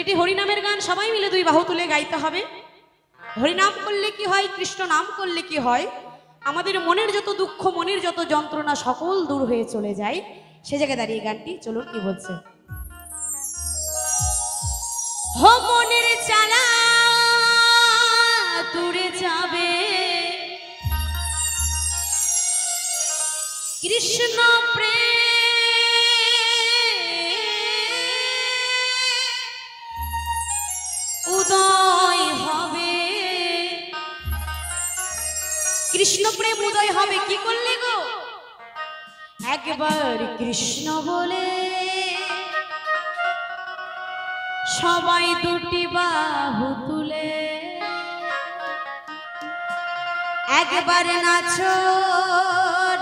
এটি হরিনামের গান সবাই মিলে দুই বাহু তুলে গাইতে হবে। হরিনাম করলে কি হয়, কৃষ্ণ নাম করলে কি হয়? আমাদের মনের যত দুঃখ, মনের যত যন্ত্রণা সকল দূর হয়ে চলে যায়। সে জায়গায় দাঁড়িয়ে গানটি চলুন, কি বলছে? কৃষ্ণ প্রেম কৃষ্ণ প্রেম উদয় হবে, কি করলে গো? একবার কৃষ্ণ বলে, সবাই দুটি বাহু তুলে। একবার নাচো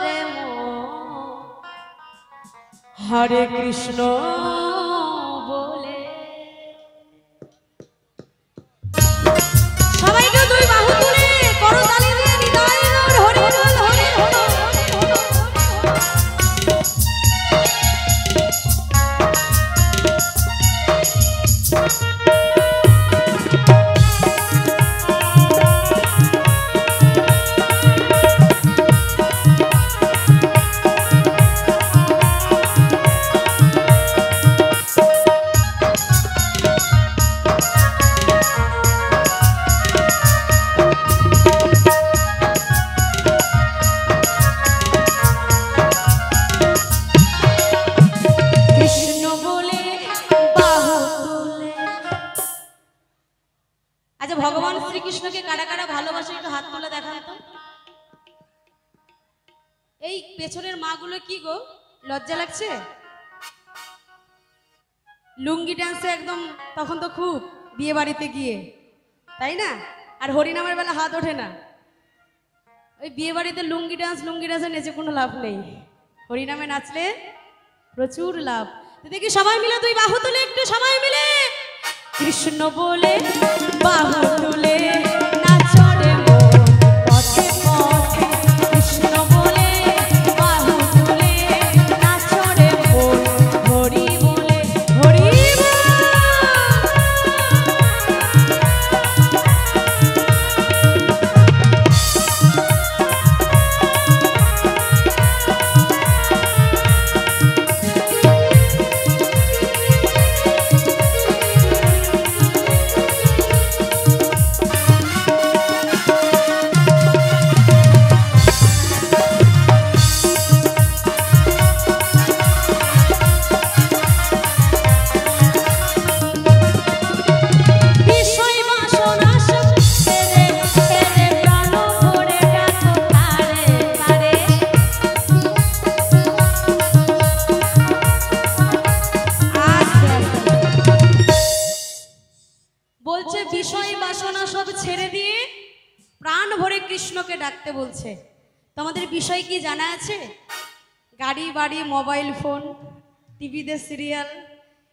রে হরে কৃষ্ণ। শ্রীকৃষ্ণকে কারা কারা ভালোবাসে একটু হাত তুলে দেখান তো। এই পেছনের মাগুলো কি গো? লজ্জা লাগছে? লুঙ্গি ডান্সে একদম তখন তো খুব বিয়ে বাড়িতে গিয়ে, তাই না? আর হরিনামের বেলা হাত ওঠে না। ওই বিয়ে বাড়িতে লুঙ্গি ডান্স লুঙ্গি ডান্সে নেচে কোনো লাভ নেই। হরিনামে নাচলে প্রচুর লাভ। দেখি সবাই মিলে দুই বাহু তুলে একটু সবাই মিলে। কৃষ্ণ বলে বাহু তুলে কি জানা আছে? গাড়ি, বাড়ি, মোবাইল, ফোন, টিভিতে সিরিয়াল,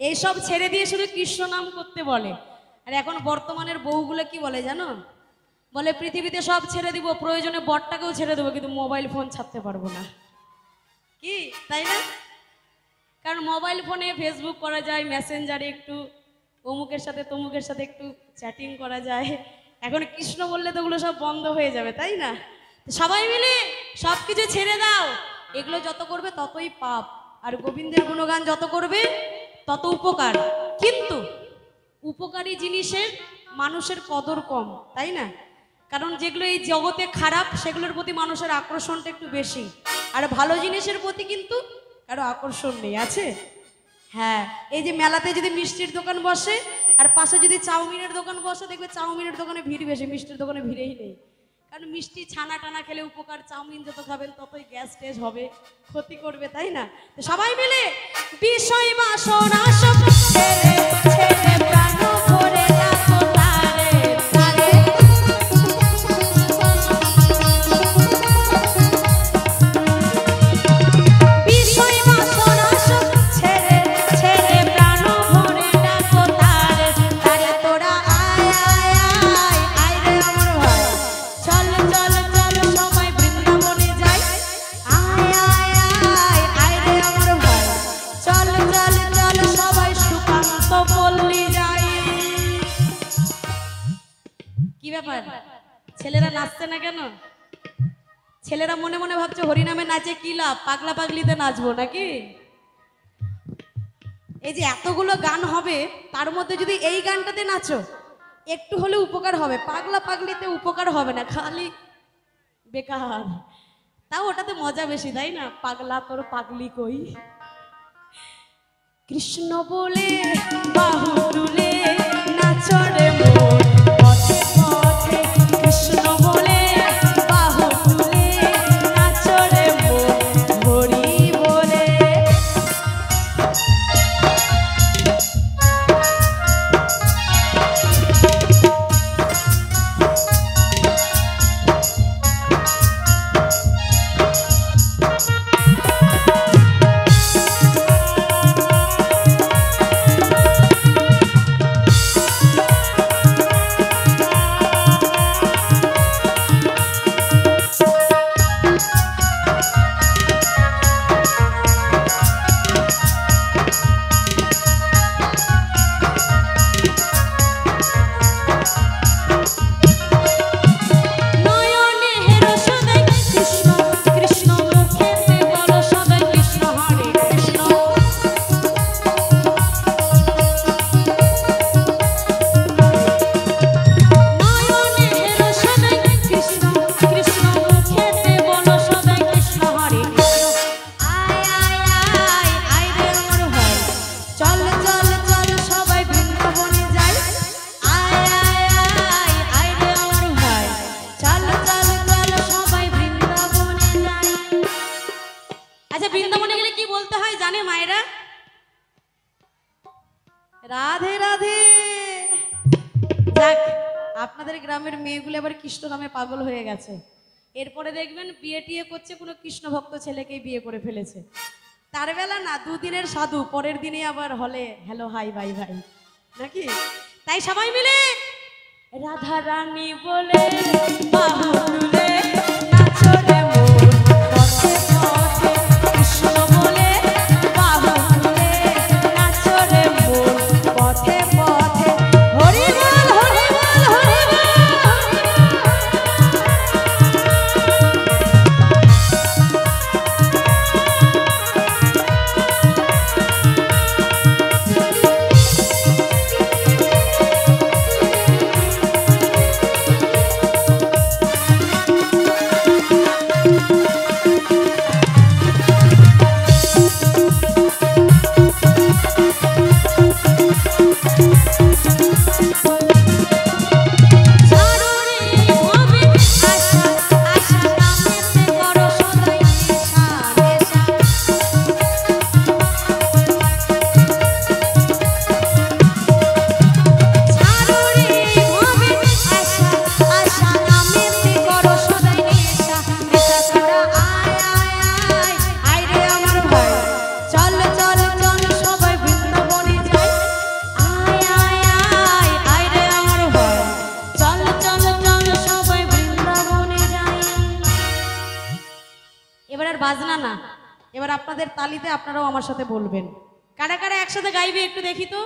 এইসব ছেড়ে দিয়ে শুধু কৃষ্ণ নাম করতে বলে। আর এখন বর্তমানের বউগুলো কি বলে জানো? বলে, পৃথিবীতে সব ছেড়ে দিব, প্রয়োজনে বরটাকেও ছেড়ে দেবো, কিন্তু মোবাইল, ফোন ছাড়তে পারব না। কি? তাই না? কারণ মোবাইল, ফোনে ফেসবুক করা যায় মেসেঞ্জারে একটু, অমুকের সাথে তমুকের সাথে একটু চ্যাটিং করা যায়। এখন কৃষ্ণ বললে তো ওগুলো সব বন্ধ হয়ে যাবে, তাই না? সবাই মিলে সব কিছু ছেড়ে দাও। এগুলো যত করবে ততই পাপ। আর গোবিন্দের গুণগান যত করবে, তত উপকার। কিন্তু উপকারী জিনিসের মানুষের কদর কম, তাই না? কারণ যেগুলো এই জগতে খারাপ, সেগুলোর প্রতি মানুষের আকর্ষণটা একটু বেশি। আর ভালো জিনিসের প্রতি কিন্তু কারও আকর্ষণ নেই, আছে? হ্যাঁ এই যে মেলাতে যদি মিষ্টির দোকান বসে, আর পাশে যদি চাউমিনের দোকান বসে, দেখবে চাউমিনের দোকানে ভিড় বেশি, মিষ্টির দোকানে ভিড়েই নেই। কারণ মিষ্টি ছানা টানা খেলে উপকার, চাউমিন যত খাবেন ততই গ্যাস টেস হবে, ক্ষতি করবে, তাই না? সবাই মিলে বিষয় বাসন সব ছেলেরা মনে মনে ভাবছে হরিনামে নাচে কি লাভ? পাগলা পাগলিতে নাচবো নাকি? এই যে এতগুলো গান হবে, তার মধ্যে যদি এই গানটাতে নাচো, একটু হলে উপকার হবে। পাগলা পাগলিতে উপকার হবে না, খালি বেকার। তাও ওটাতে মজা বেশি, তাই না? পাগলা তোর পাগলি কই? কৃষ্ণ বলে বাহু তুলে মোর জানে মায়েরা। রাধে রাধে। যাক, আপনাদের গ্রামের মেয়েগুলো এবার কৃষ্ণ নামে পাগল হয়ে গেছে। এরপরে দেখবেন বিয়ে টিয়ে করছে কোনো কৃষ্ণ ভক্ত ছেলেকেই বিয়ে করে ফেলেছে। তার বেলা না, দুদিনের সাধু, পরের দিনে আবার হলে, হ্যালো, হাই ভাই ভাই নাকি? তাই সবাই মিলে রাধা রানী বলে বাহু তুলে নাচো রে মোর বাজনা না। এবার আপনাদের তালিতে আপনারাও আমার সাথে বলবেন। কারা কারা একসাথে গাইবে একটু দেখি তো।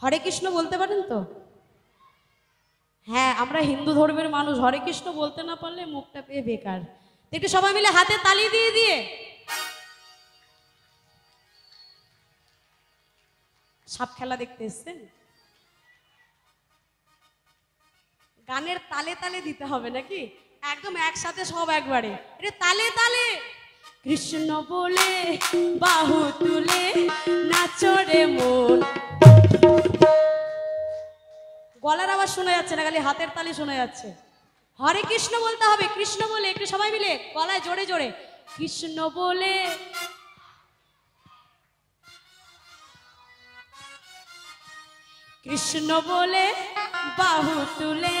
হরে কৃষ্ণ বলতে পারেন তো? হ্যাঁ আমরা হিন্দু ধর্মের মানুষ। হরে কৃষ্ণ বলতে না পারলে মুখটা পেয়ে বেকার। একটু সবাই মিলে হাতে তালি দিয়ে দিয়ে। সাপ খেলা দেখতে এসছেন? গানের তালে তালে দিতে হবে নাকি? একদম একসাথে সব একবারে। তালে তালে। কৃষ্ণ বলে, বাহু তুলে নাচরে মন। গলার আওয়াজ শোনা যাচ্ছে না, খালি হাতের তালি শোনা যাচ্ছে। হরে কৃষ্ণ বলতে হবে, কৃষ্ণ বলে, একটু সবাই মিলে, গলায় জোরে জোরে। কৃষ্ণ বলে কৃষ্ণ বলে, বাহু তুলে